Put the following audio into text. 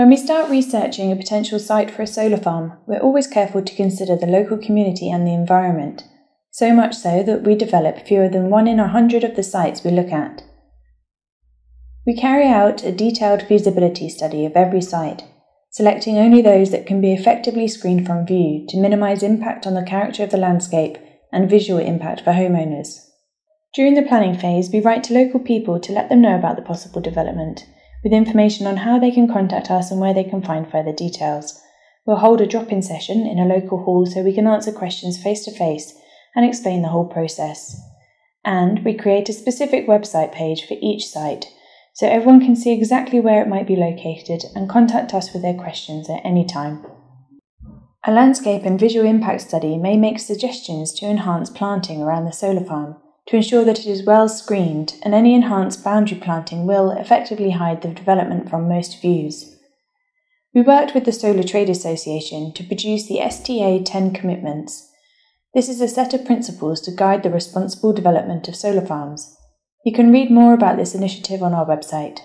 When we start researching a potential site for a solar farm, we're always careful to consider the local community and the environment, so much so that we develop fewer than one in a hundred of the sites we look at. We carry out a detailed feasibility study of every site, selecting only those that can be effectively screened from view to minimise impact on the character of the landscape and visual impact for homeowners. During the planning phase, we write to local people to let them know about the possible development with information on how they can contact us and where they can find further details. We'll hold a drop in session in a local hall so we can answer questions face to face and explain the whole process. And we create a specific website page for each site so everyone can see exactly where it might be located and contact us with their questions at any time. A landscape and visual impact study may make suggestions to enhance planting around the solar farm to ensure that it is well screened and any enhanced boundary planting will effectively hide the development from most views. We worked with the Solar Trade Association to produce the STA 10 commitments. This is a set of principles to guide the responsible development of solar farms. You can read more about this initiative on our website.